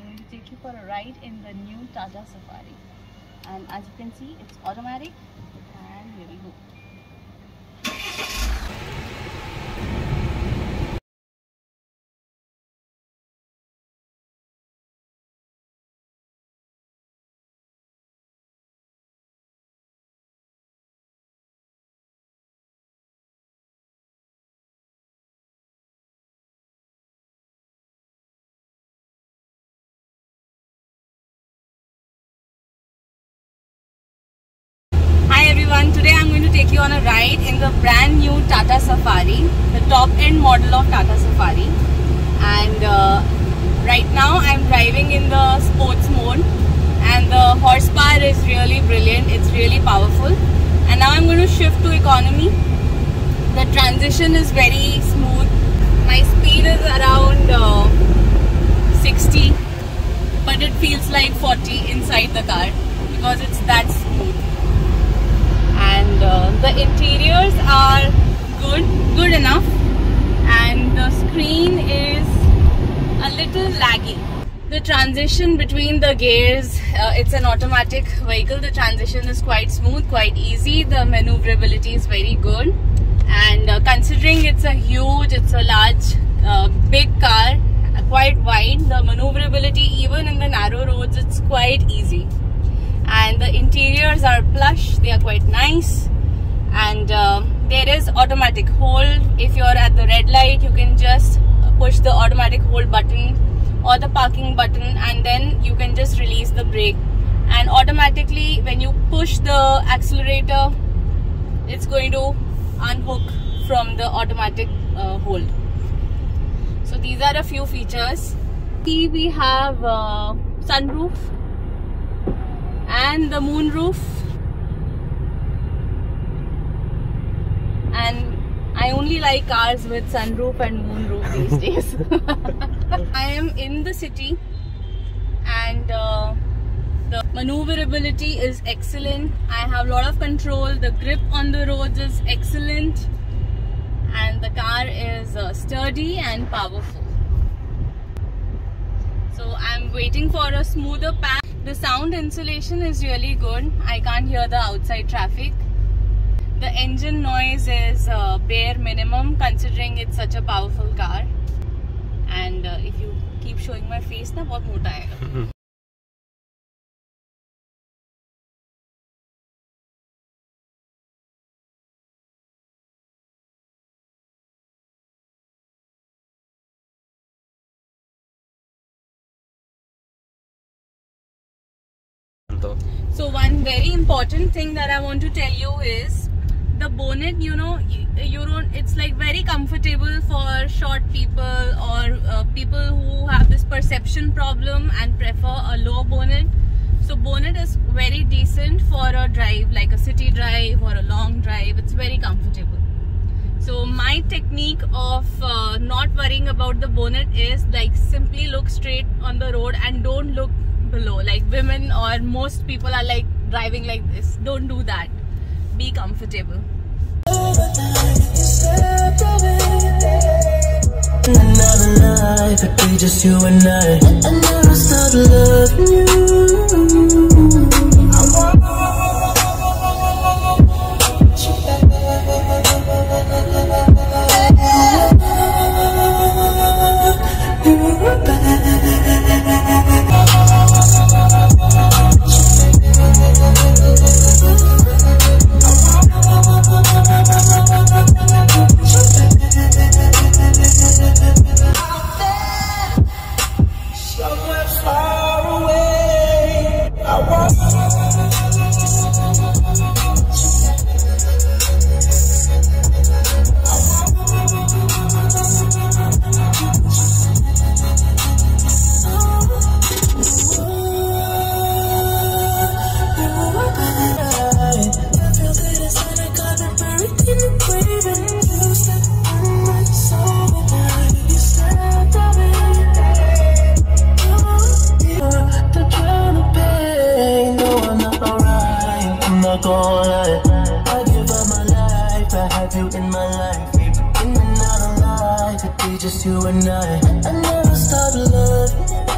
I'm going to take you for a ride in the new Tata Safari. And as you can see, it's automatic. And here we go. Everyone, today I'm going to take you on a ride in the brand new Tata Safari, the top end model of Tata Safari. And uh, right now I'm driving in the sports mode and the horsepower is really brilliant, it's really powerful. And now I'm going to shift to economy. The transition is very smooth. My speed is around uh, 60 but it feels like 40 inside the car because it's that smooth and uh, the interiors are good good enough. And the screen is a little laggy. The transition between the gears uh, it's an automatic vehicle. The transition is quite smooth quite easy. The maneuverability is very good. And uh, considering it's a huge it's a large uh, big car quite wide the maneuverability even in the narrow roads it's quite easy and the interiors are plush they are quite nice. And uh, there is automatic hold. If you're at the red light you can just push the automatic hold button or the parking button and then you can just release the brake. And automatically when you push the accelerator it's going to unhook from the automatic uh, hold. So these are a few features. See we have uh, sunroof and the moonroof and I only like cars with sunroof and moonroof these days. I am in the city and uh, the maneuverability is excellent. I have a lot of control. The grip on the roads is excellent and the car is uh, sturdy and powerful. So I'm waiting for a smoother path. The sound insulation is really good. I can't hear the outside traffic. The engine noise is uh, bare minimum considering it's such a powerful car. And uh, if you keep showing my face, then what more time? So one very important thing that I want to tell you is the bonnet. You know, you, you don't. It's like very comfortable for short people or uh, people who have this perception problem and prefer a low bonnet. So bonnet is very decent for a drive, like a city drive or a long drive. It's very comfortable. So my technique of uh, not worrying about the bonnet is like simply look straight on the road and don't look below. Like women or most people are like driving like this. Don't do that. Be comfortable. Another just you and I. I never loving you. In my life. In another life, it be just you and I. I never stop loving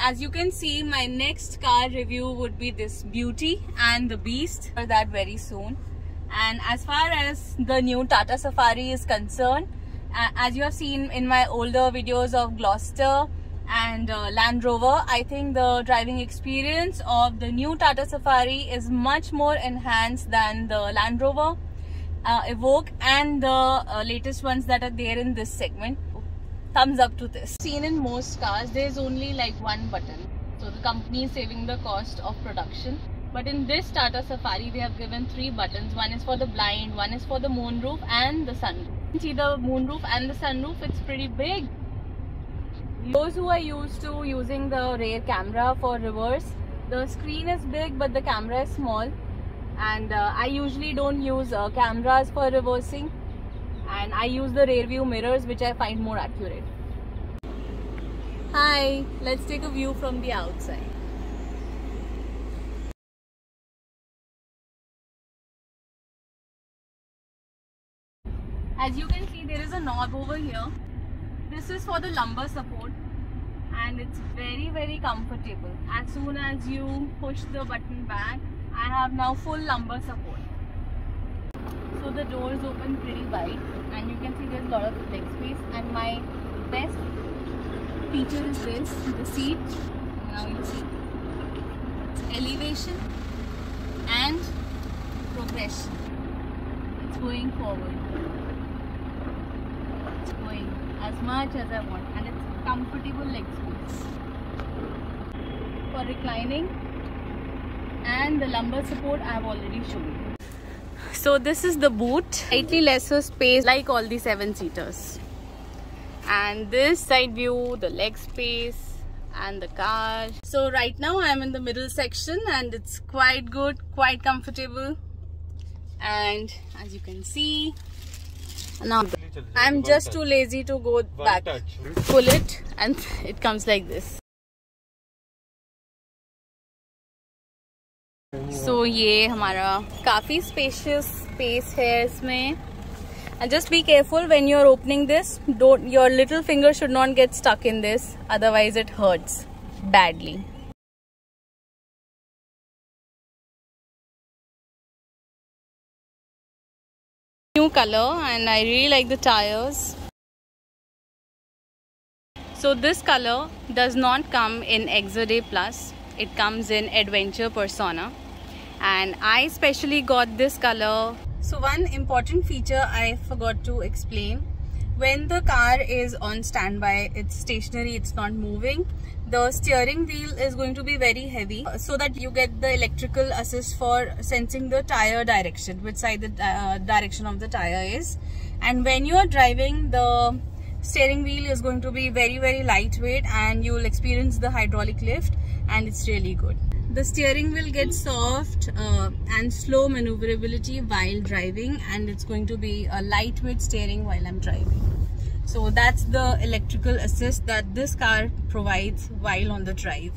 as you can see, my next car review would be this Beauty and the Beast for that very soon. And as far as the new Tata Safari is concerned, as you have seen in my older videos of Gloucester and uh, Land Rover, I think the driving experience of the new Tata Safari is much more enhanced than the Land Rover uh, Evoque and the uh, latest ones that are there in this segment. Thumbs up to this. Seen in most cars, there is only like one button. So the company is saving the cost of production. But in this Tata Safari, they have given three buttons. One is for the blind, one is for the moonroof and the sunroof. See the moonroof and the sunroof, it's pretty big. Those who are used to using the rear camera for reverse, the screen is big but the camera is small. And uh, I usually don't use uh, cameras for reversing. And I use the rear view mirrors which I find more accurate. Hi, let's take a view from the outside. As you can see there is a knob over here. This is for the lumbar support and it's very very comfortable. As soon as you push the button back, I have now full lumbar support. So the doors open pretty wide and you can see there's a lot of leg space and my best feature is this, the seat. Now you see elevation and progression. It's going forward It's going as much as I want and it's comfortable leg space for reclining and the lumbar support I have already shown you. So this is the boot, slightly lesser space like all the 7 seaters and this side view, the leg space and the car. So right now I am in the middle section and it's quite good, quite comfortable and as you can see now I'm just too lazy to go back. Pull it and it comes like this. so, ये हमारा काफ़ी spacious space है इसमें। And just be careful when you're opening this don't your little finger should not get stuck in this otherwise it hurts badly. New color and i really like the tires. So this color does not come in XZA plus. It comes in Adventure Persona. And I specially got this color. So one important feature I forgot to explain when the car is on standby it's stationary it's not moving the steering wheel is going to be very heavy so that you get the electrical assist for sensing the tire direction which side the uh, direction of the tire is and when you are driving the steering wheel is going to be very very lightweight and you will experience the hydraulic lift and it's really good the steering will get soft uh, and slow maneuverability while driving and it's going to be a lightweight steering while I'm driving. So that's the electrical assist that this car provides while on the drive.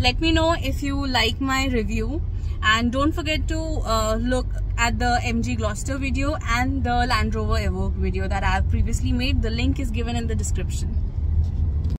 Let me know if you like my review and don't forget to uh, look at the MG Gloucester video and the Land Rover Evoque video that I have previously made. The link is given in the description.